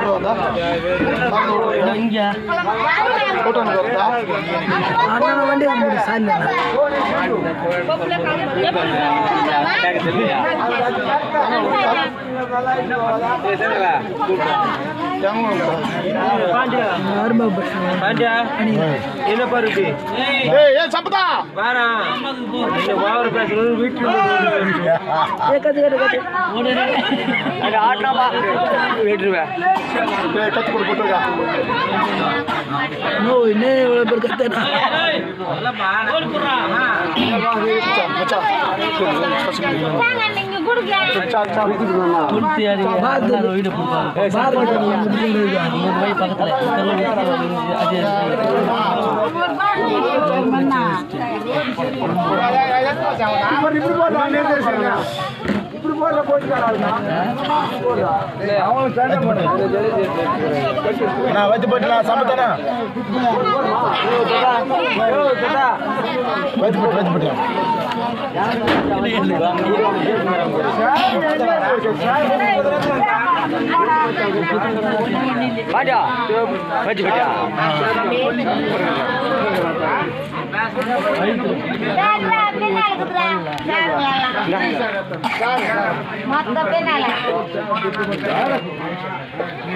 ಅದು ಒಂದ ಹಿಂಗೆ ಫೋಟೋ ಬರುತ್ತಾ ಅಣ್ಣನ ವಂಡಿ ಅಂದ್ಬಿಡಿ ಸಾಲ ಹೆಂಗ என்ன பாருது ஏய் ஏன் சம்பதா வாரா இந்த வாவர பேசுறது வீட்டுல ஆட்டா விட்டுருவேன் ஏய் கத்து கொடு போட்டுருக்கா மச்சான் மச்சான் சால் சால் இப்படி போட்டா இப்படி போடுற நான் வச்சு போட்டுலாம் சமத்தானா வச்சு போட்டு வச்சு போட்டுலாம் பாட்டா வச்சு பாட்டியா வச்சு பாட்டியா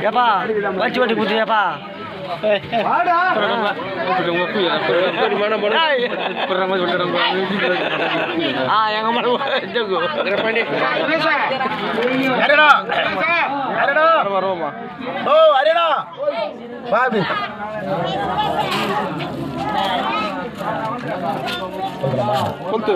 ஏப்பா வச்சு வட்டி குத்துறியாப்பா எங்க பாபி கொத்து